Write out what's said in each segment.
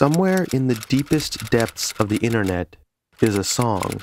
Somewhere in the deepest depths of the internet is a song.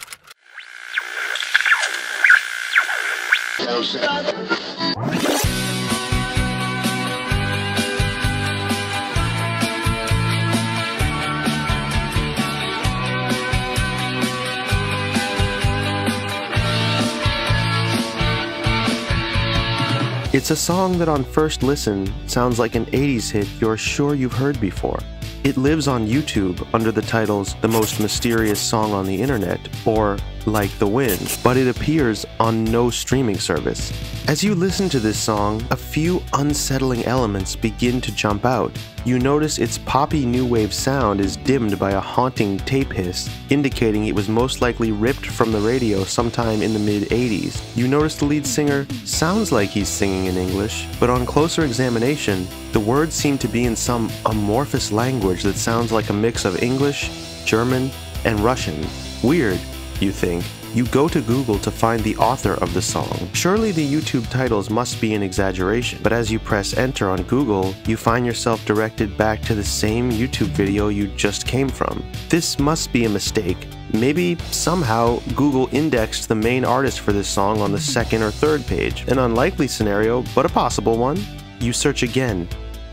It's a song that on first listen sounds like an 80s hit you're sure you've heard before. It lives on YouTube under the titles The Most Mysterious Song on the Internet or Like the Wind, but it appears on no streaming service. As you listen to this song, a few unsettling elements begin to jump out. You notice its poppy new wave sound is dimmed by a haunting tape hiss, indicating it was most likely ripped from the radio sometime in the mid 80s. You notice the lead singer sounds like he's singing in English, but on closer examination, the words seem to be in some amorphous language that sounds like a mix of English, German, and Russian. Weird, you think. You go to Google to find the author of the song. Surely the YouTube titles must be an exaggeration, but as you press enter on Google, you find yourself directed back to the same YouTube video you just came from. This must be a mistake. Maybe somehow Google indexed the main artist for this song on the second or third page. An unlikely scenario, but a possible one. You search again,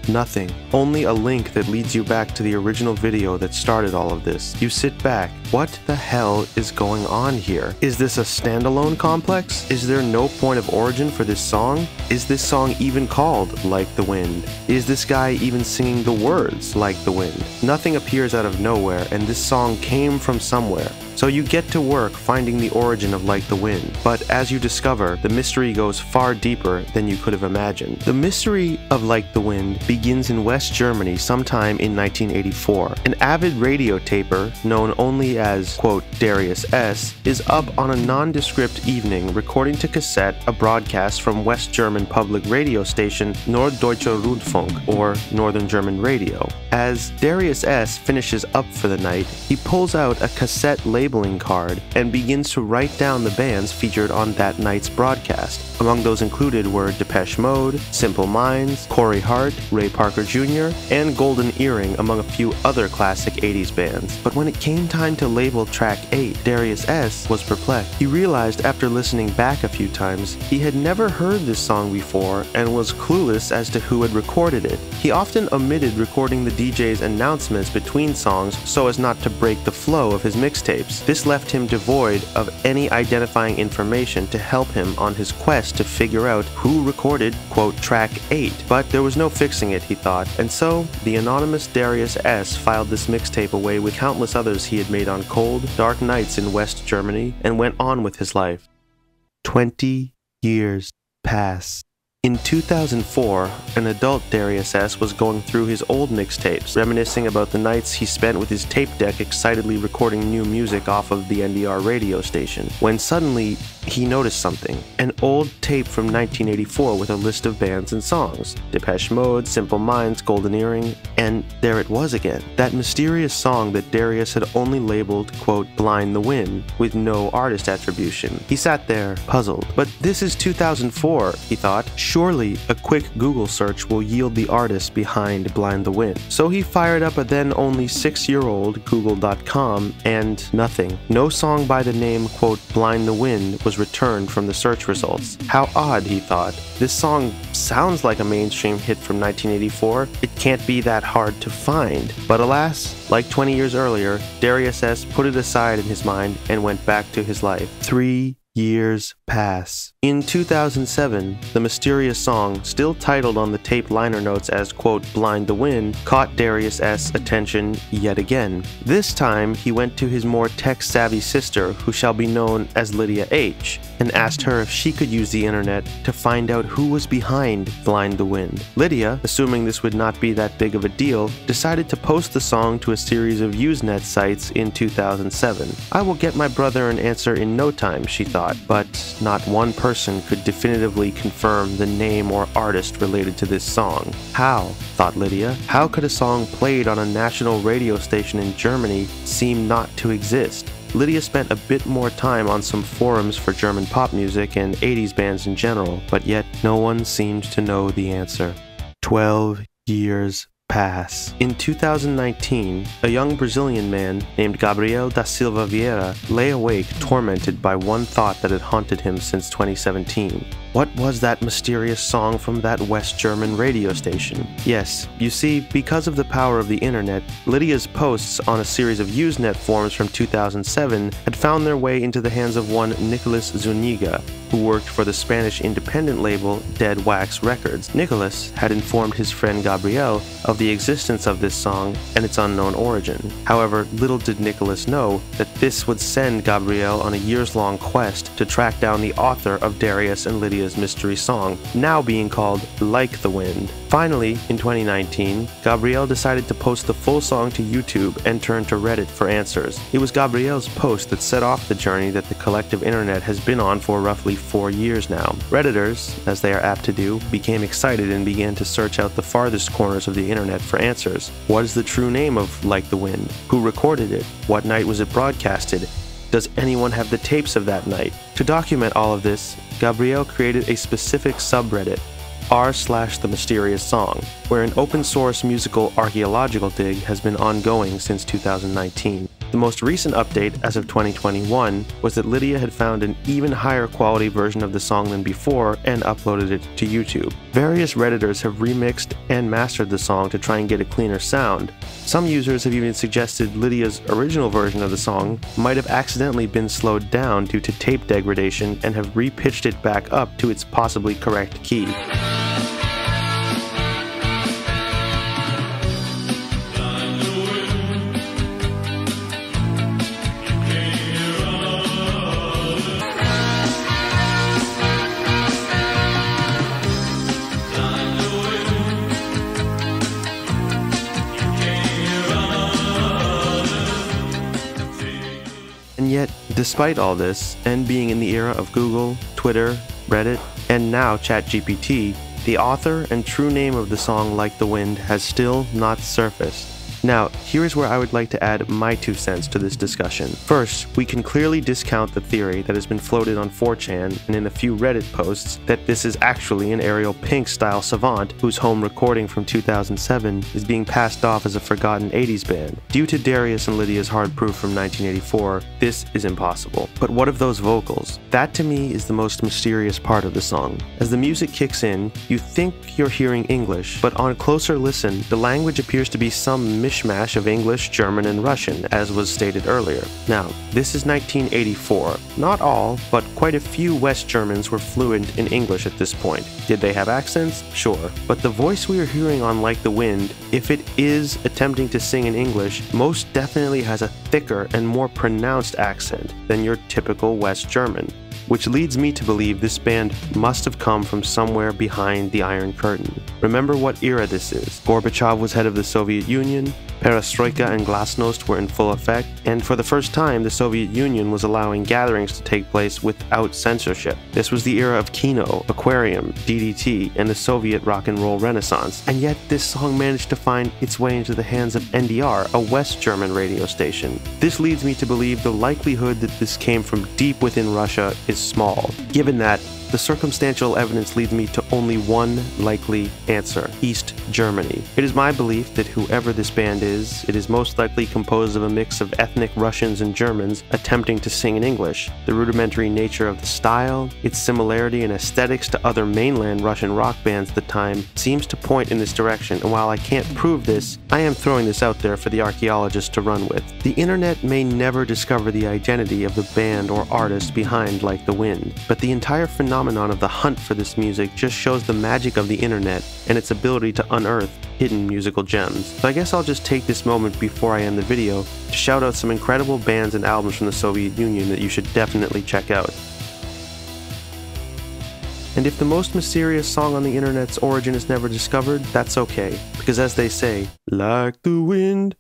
Nothing. Only a link that leads you back to the original video that started all of this. You sit back. What the hell is going on here? Is this a standalone complex? Is there no point of origin for this song? Is this song even called Like the Wind? Is this guy even singing the words Like the Wind? Nothing appears out of nowhere, and this song came from somewhere. So you get to work finding the origin of Like the Wind, but as you discover, the mystery goes far deeper than you could have imagined. The mystery of Like the Wind begins in West Germany sometime in 1984. An avid radio taper, known only as, quote, Darius S., is up on a nondescript evening recording to cassette a broadcast from West German public radio station Norddeutscher Rundfunk, or Northern German Radio. As Darius S. finishes up for the night, he pulls out a cassette labeling card and begins to write down the bands featured on that night's broadcast. Among those included were Depeche Mode, Simple Minds, Corey Hart, Ray Parker Jr., and Golden Earring, among a few other classic 80s bands. But when it came time to label track 8, Darius S. was perplexed. He realized after listening back a few times, he had never heard this song before and was clueless as to who had recorded it. He often omitted recording the DJ's announcements between songs so as not to break the flow of his mixtapes. This left him devoid of any identifying information to help him on his quest to figure out who recorded, quote, track 8. But there was no fixing it, he thought, and so the anonymous Darius S. filed this mixtape away with countless others he had made on cold, dark nights in West Germany and went on with his life. Twenty years pass. In 2004, an adult Darius S. was going through his old mixtapes, reminiscing about the nights he spent with his tape deck excitedly recording new music off of the NDR radio station, when suddenly he noticed something. An old tape from 1984 with a list of bands and songs Depeche Mode, Simple Minds, Golden Earring, and there it was again. That mysterious song that Darius had only labeled, quote, Blind the Wind, with no artist attribution. He sat there, puzzled. But this is 2004, he thought. Surely a quick Google search will yield the artist behind Blind the Wind. So he fired up a then only six year old Google.com and nothing. No song by the name, quote, Blind the Wind was returned from the search results. How odd, he thought. This song sounds like a mainstream hit from 1984. It can't be that hard to find. But alas, like 20 years earlier, Darius S. put it aside in his mind and went back to his life. Three years pass. In 2007, the mysterious song, still titled on the tape liner notes as, quote, Blind the Wind, caught Darius S. attention yet again. This time, he went to his more tech savvy sister, who shall be known as Lydia H., and asked her if she could use the internet to find out who was behind Blind the Wind. Lydia, assuming this would not be that big of a deal, decided to post the song to a series of Usenet sites in 2007. I will get my brother an answer in no time, she thought but not one person could definitively confirm the name or artist related to this song. How? thought Lydia. How could a song played on a national radio station in Germany seem not to exist? Lydia spent a bit more time on some forums for German pop music and 80s bands in general, but yet no one seemed to know the answer. Twelve years pass. In 2019, a young Brazilian man named Gabriel da Silva Vieira lay awake tormented by one thought that had haunted him since 2017. What was that mysterious song from that West German radio station? Yes, you see, because of the power of the internet, Lydia's posts on a series of Usenet forums from 2007 had found their way into the hands of one Nicholas Zuniga, who worked for the Spanish independent label Dead Wax Records. Nicolas had informed his friend Gabriel of the existence of this song and its unknown origin. However, little did Nicolas know that this would send Gabriel on a years long quest to track down the author of Darius and Lydia's mystery song, now being called Like the Wind. Finally, in 2019, Gabriel decided to post the full song to YouTube and turn to Reddit for answers. It was Gabriel's post that set off the journey that the collective internet has been on for roughly four years now. Redditors, as they are apt to do, became excited and began to search out the farthest corners of the internet for answers. What is the true name of Like the Wind? Who recorded it? What night was it broadcasted? Does anyone have the tapes of that night? To document all of this, Gabriel created a specific subreddit r slash the mysterious song, where an open source musical archaeological dig has been ongoing since 2019. The most recent update, as of 2021, was that Lydia had found an even higher quality version of the song than before and uploaded it to YouTube. Various Redditors have remixed and mastered the song to try and get a cleaner sound. Some users have even suggested Lydia's original version of the song might have accidentally been slowed down due to tape degradation and have repitched it back up to its possibly correct key. Despite all this, and being in the era of Google, Twitter, Reddit, and now ChatGPT, the author and true name of the song Like the Wind has still not surfaced. Now, here is where I would like to add my two cents to this discussion. First, we can clearly discount the theory that has been floated on 4chan and in a few Reddit posts that this is actually an Ariel Pink style savant whose home recording from 2007 is being passed off as a forgotten 80s band. Due to Darius and Lydia's hard proof from 1984, this is impossible. But what of those vocals? That to me is the most mysterious part of the song. As the music kicks in, you think you're hearing English, but on closer listen, the language appears to be some mishmash of English, German, and Russian, as was stated earlier. Now, this is 1984. Not all, but quite a few West Germans were fluent in English at this point. Did they have accents? Sure. But the voice we are hearing on Like the Wind, if it is attempting to sing in English, most definitely has a thicker and more pronounced accent than your typical West German which leads me to believe this band must have come from somewhere behind the Iron Curtain. Remember what era this is. Gorbachev was head of the Soviet Union, Perestroika and Glasnost were in full effect, and for the first time, the Soviet Union was allowing gatherings to take place without censorship. This was the era of Kino, Aquarium, DDT, and the Soviet rock and roll renaissance, and yet this song managed to find its way into the hands of NDR, a West German radio station. This leads me to believe the likelihood that this came from deep within Russia is small, given that the circumstantial evidence leads me to only one likely answer East Germany. It is my belief that whoever this band is, it is most likely composed of a mix of ethnic Russians and Germans attempting to sing in English. The rudimentary nature of the style, its similarity in aesthetics to other mainland Russian rock bands at the time, seems to point in this direction, and while I can't prove this, I am throwing this out there for the archaeologists to run with. The internet may never discover the identity of the band or artist behind Like the Wind, but the entire phenomenon phenomenon of the hunt for this music just shows the magic of the internet and its ability to unearth hidden musical gems. So I guess I'll just take this moment before I end the video to shout out some incredible bands and albums from the Soviet Union that you should definitely check out. And if the most mysterious song on the internet's origin is never discovered, that's okay, because as they say, like the wind,